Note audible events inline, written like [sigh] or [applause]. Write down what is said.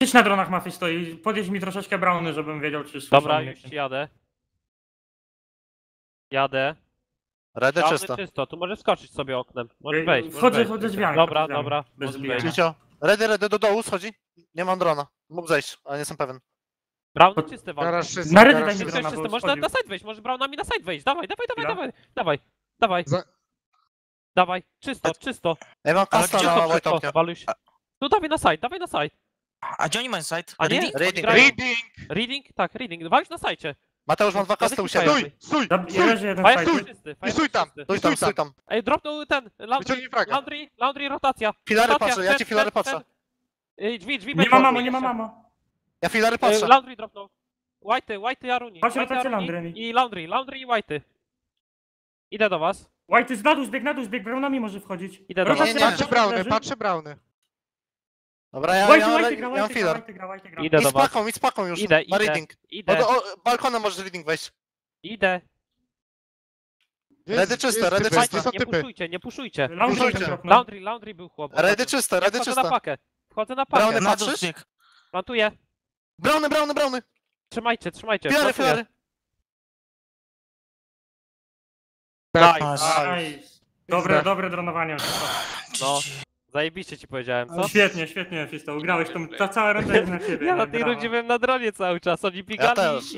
Idź na dronach mafii stoi. Podjedź mi troszeczkę browny, żebym wiedział, czy słyszą Dobra, już jadę. Jadę. Redy Browny czysto. czysto, tu możesz skoczyć sobie oknem. Możesz Ej, wejść. możesz Wchodzę, wejść. wchodzę drzwiami. Dobra, wchodzę drzwiami. dobra, Bez możesz zbijania. wejść. Cicio. Redy, redy do dołu schodzi. Nie mam drona. Mógł zejść, ale nie jestem pewien. Browny Pod- czyste wam. Garaż czysty, Na redy daj mi drona, bo można na side wejść, może Brownami na side wejść. Dawaj, dawaj, dawaj, dawaj, dawaj, dawaj. Za- Dawaj, czysto, czysto. Ja mam kasta na white. Tu dawaj na side, dawaj na side. A gdzie oni mają site? A nie? Reading? Reading. Reading! Reading? Tak, reading. Walić na sajcie. Mateusz mam dwa kasty u siebie. Stój. Stój, stój, stój! Leży jeden Fire fajny. czysty, I stój tam. czysty. Stój tam, stój tam. Ej, dropnął ten, laundry, fraga. laundry, laundry, rotacja. Filary rotacja, patrzę, ja ci filary ten, patrzę. ten. Ej, drzwi, drzwi Nie ma mamo, nie ma mamo. Ja filary Ej, patrzę. Laundry dropnął. Whitey, Whitey, Aruni. Patrzcie, Whitey, Aruni laundry. I laundry, laundry i Whitey. Idę do was. White z na dół zbieg, na dół zbieg, brownami może wchodzić. Idę do Rotacja was. Nie, nie, leży, Patrzę browny, patrzę browny. Dobra, ja, ja, ja, gra, ja mam gra, filar. Gra, gra. Idę do z was. paką, idź z paką już. Idę, Na idę. reading. Idę, O, o, balkonem możesz reading wejść. idę. Redy czyste, redy typy, czyste. Są Nie typy? puszujcie, nie puszujcie. Laundry dropnął. Laundry, laundry był chłop. Redy czyste, Ja redy wchodzę na czyste. pakę. Wchodzę na pakę. Browny Na dół patrzysz? zbieg. Plantuję. Browny, browny, browny. Trzymajcie, trzymajcie. Filary, plantuję. filary. Nice. Nice. Dobre, dobre dronowanie. No. Zajebiście ci powiedziałem, co? Świetnie, świetnie, Fisto, ugrałeś tą, ta cała runda jest na [laughs] ciebie. Ja na tej Brawo. rundzie byłem na dronie cały czas, oni biegali też.